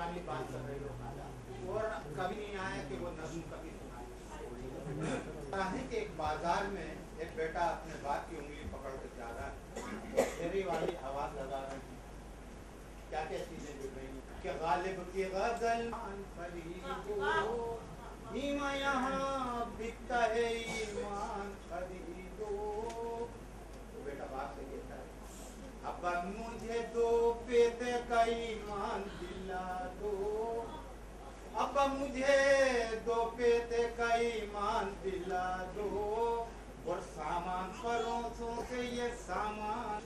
सामान सब रही हो और कभी नहीं आया कि वो नज्म कभी सुनाए। है कि एक बाज़ार में एक बेटा अपने बाप की उंगली पकड़ के जा रहा है वाली आवाज़ लगा रही है। क्या क्या चीज़ें जुड़ रही कि गालिब की गज़ल ईमा यहाँ बिकता है ईमान खरीदो तो बेटा बाप से कहता है अब्बा मुझे दो पेते का ईमान अब्बा मुझे दो पेते का ईमान दिला दो। और सामान परोसों से ये सामान